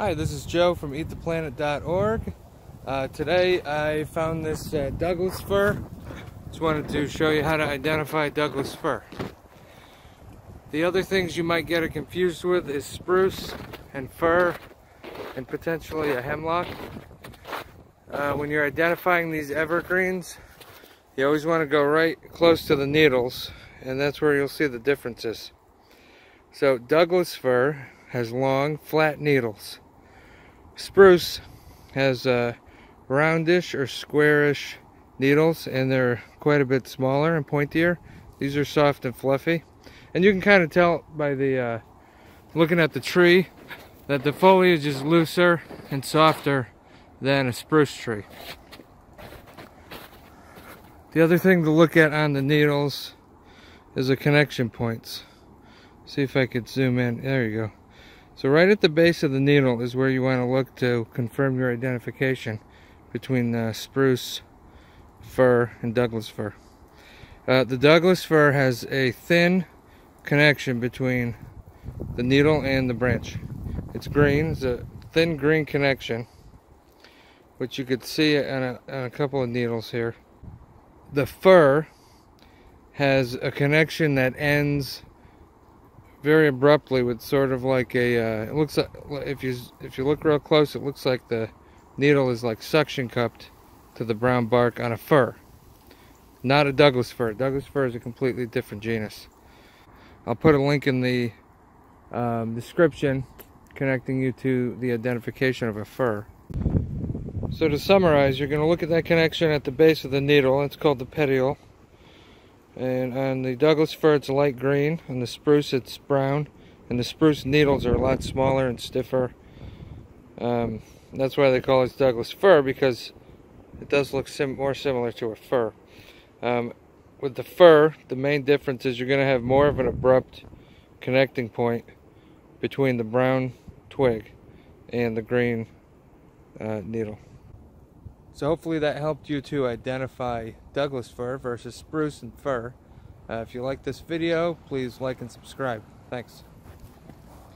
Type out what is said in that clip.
Hi, this is Joe from eattheplanet.org. Uh, today I found this uh, Douglas fir. Just wanted to show you how to identify Douglas fir. The other things you might get it confused with is spruce and fir and potentially a hemlock. Uh, when you're identifying these evergreens, you always want to go right close to the needles and that's where you'll see the differences. So Douglas fir has long, flat needles. Spruce has uh, roundish or squarish needles and they're quite a bit smaller and pointier. These are soft and fluffy. And you can kind of tell by the uh, looking at the tree that the foliage is looser and softer than a spruce tree. The other thing to look at on the needles is the connection points. See if I could zoom in. There you go. So right at the base of the needle is where you want to look to confirm your identification between the spruce fir and Douglas fir. Uh, the Douglas fir has a thin connection between the needle and the branch. It's green, it's a thin green connection, which you could see on a, on a couple of needles here. The fir has a connection that ends very abruptly with sort of like a uh, it looks like if you if you look real close it looks like the needle is like suction cupped to the brown bark on a fir. Not a Douglas fir. Douglas fir is a completely different genus. I'll put a link in the um, description connecting you to the identification of a fir. So to summarize you're going to look at that connection at the base of the needle. It's called the petiole and on the Douglas fir it's light green and the spruce it's brown. And the spruce needles are a lot smaller and stiffer. Um, that's why they call it Douglas fir because it does look sim more similar to a fir. Um, with the fir the main difference is you're going to have more of an abrupt connecting point between the brown twig and the green uh, needle so hopefully that helped you to identify Douglas fir versus spruce and fir. Uh, if you like this video, please like and subscribe. Thanks.